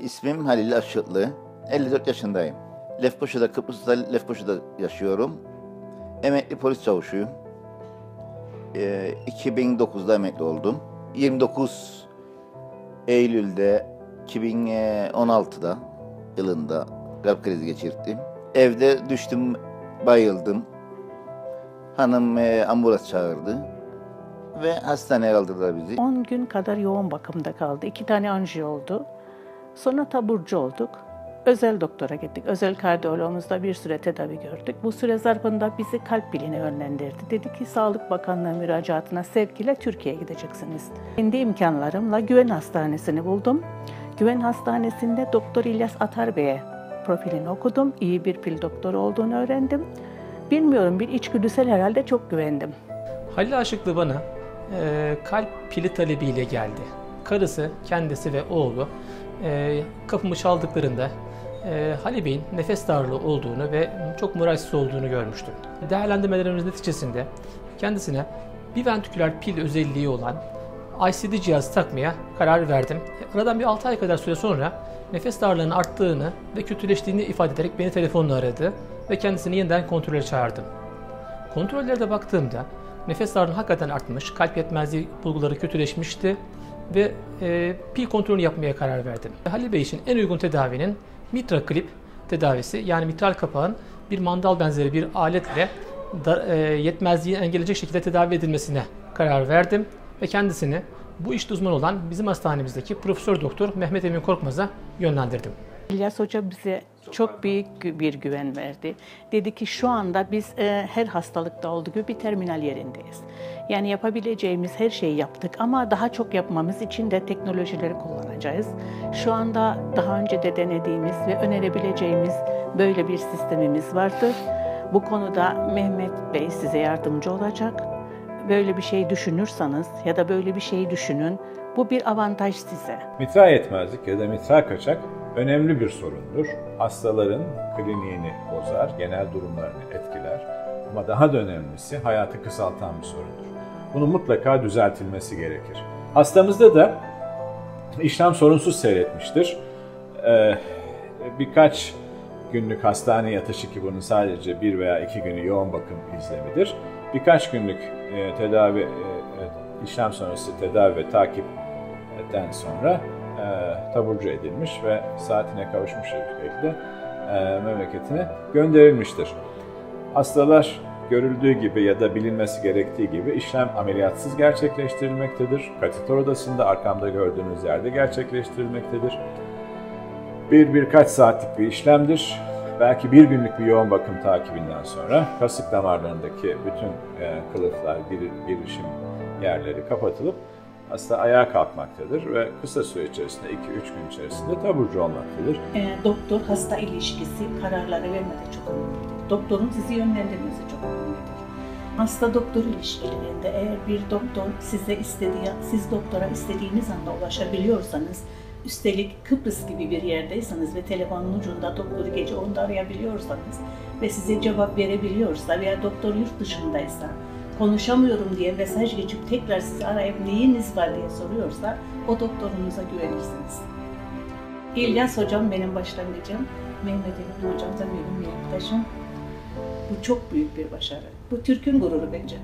ismim Halil Aşıklı. 54 yaşındayım. Lefkoşa'da, Kıbrıs'ta Lefkoşa'da yaşıyorum. Emekli polis çavuşuyum. Ee, 2009'da emekli oldum. 29 Eylül'de 2016'da yılında kalp krizi geçirdim. Evde düştüm, bayıldım. Hanım e, ambulans çağırdı ve hastaneye kaldırdılar bizi. 10 gün kadar yoğun bakımda kaldı. İki tane anjiyo oldu. Sonra taburcu olduk. Özel doktora gittik. Özel kardiyologumuzda bir süre tedavi gördük. Bu süre zarfında bizi kalp biline yönlendirdi. Dedi ki Sağlık Bakanlığı müracaatına sevk ile Türkiye'ye gideceksiniz. Kendi imkanlarımla Güven Hastanesi'ni buldum. Güven Hastanesi'nde Doktor İlyas Atar Bey'e profilini okudum. İyi bir pil doktoru olduğunu öğrendim. Bilmiyorum bir içgüdüsel herhalde çok güvendim. Halil Aşıklı bana e, kalp pili talebiyle geldi. Karısı, kendisi ve oğlu e, kapımı çaldıklarında e, Halil Bey'in nefes darlığı olduğunu ve çok moralsiz olduğunu görmüştüm. Değerlendirmelerimiz neticesinde kendisine bir ventriküler pil özelliği olan ICD cihazı takmaya karar verdim. Aradan bir 6 ay kadar süre sonra nefes darlığının arttığını ve kötüleştiğini ifade ederek beni telefonla aradı ve kendisini yeniden kontrole çağırdım. Kontrollerde baktığımda nefes darlığı hakikaten artmış, kalp yetmezliği bulguları kötüleşmişti ve e, pil kontrolünü yapmaya karar verdim. Halil Bey için en uygun tedavinin mitra klip tedavisi yani mitral kapağın bir mandal benzeri bir aletle da, e, yetmezliği engelleyecek şekilde tedavi edilmesine karar verdim ve kendisini bu işte uzman olan bizim hastanemizdeki Profesör Doktor Mehmet Emin Korkmaz'a yönlendirdim. İlyas Hoca bize çok büyük bir güven verdi. Dedi ki şu anda biz e, her hastalıkta olduğu gibi bir terminal yerindeyiz. Yani yapabileceğimiz her şeyi yaptık ama daha çok yapmamız için de teknolojileri kullanacağız. Şu anda daha önce de denediğimiz ve önerebileceğimiz böyle bir sistemimiz vardır. Bu konuda Mehmet Bey size yardımcı olacak. Böyle bir şey düşünürseniz ya da böyle bir şeyi düşünün. Bu bir avantaj size. Mitral yetmezlik ya da mitral kaçak önemli bir sorundur. Hastaların kliniğini bozar, genel durumlarını etkiler ama daha da önemlisi hayatı kısaltan bir sorundur. Bunun mutlaka düzeltilmesi gerekir. Hastamızda da işlem sorunsuz seyretmiştir. Ee, birkaç günlük hastane yatışı ki bunun sadece bir veya iki günü yoğun bakım izlemidir. Birkaç günlük e, tedavi, e, işlem sonrası tedavi ve takipten sonra e, taburcu edilmiş ve saatine kavuşmuş bir şekilde e, memleketine gönderilmiştir. Hastalar görüldüğü gibi ya da bilinmesi gerektiği gibi işlem ameliyatsız gerçekleştirilmektedir. Kateter odasında arkamda gördüğünüz yerde gerçekleştirilmektedir. Bir birkaç saatlik bir işlemdir. Belki bir günlük bir yoğun bakım takibinden sonra kasık damarlarındaki bütün e, kılıflar, bir, birişim yerleri kapatılıp hasta ayağa kalkmaktadır ve kısa süre içerisinde 2-3 gün içerisinde taburcu olmaktadır. E, doktor hasta ilişkisi kararları vermede çok önemlidir. Doktorun sizi yönlendirmesi çok önemlidir. Hasta doktor ilişkilerinde eğer bir doktor size istediği, siz doktora istediğiniz anda ulaşabiliyorsanız, üstelik Kıbrıs gibi bir yerdeyseniz ve telefonun ucunda doktoru gece 10'da arayabiliyorsanız ve size cevap verebiliyorsa veya doktor yurt dışındaysa, konuşamıyorum diye mesaj geçip tekrar sizi arayıp neyiniz var diye soruyorsa o doktorunuza güvenirsiniz. İlyas hocam benim başlangıcım, Mehmet Emin hocam da benim yoldaşım. Bu çok büyük bir başarı. Bu Türk'ün gururu bence.